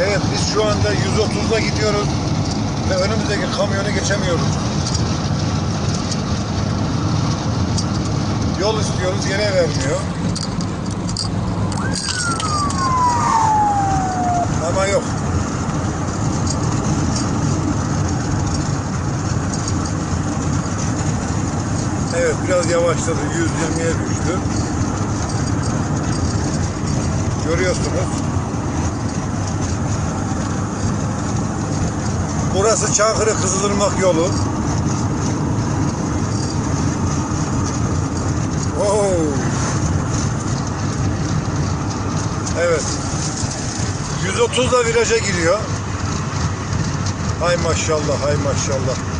Evet biz şu anda 130'da gidiyoruz ve önümüzdeki kamyonu geçemiyoruz. Yol istiyoruz yine vermiyor. Ama yok. Evet biraz yavaşladı. 120'ye düştü. Görüyorsunuz. Burası Çankırı Kızılırmak yolu. Oo. Evet. 130 da viraja giriyor. Hay maşallah, hay maşallah.